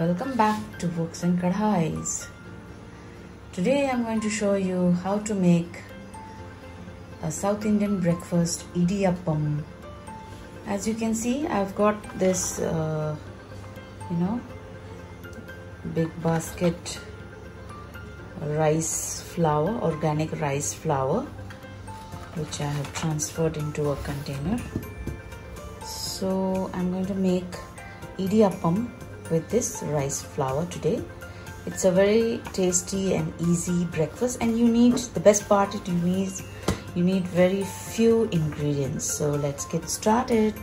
to Woks and Kadhais. Today I'm going to show you how to make a South Indian breakfast idiyappam. As you can see I've got this uh, you know big basket rice flour organic rice flour which I have transferred into a container so I'm going to make idiyappam with this rice flour today. It's a very tasty and easy breakfast and you need the best part it you need you need very few ingredients. So let's get started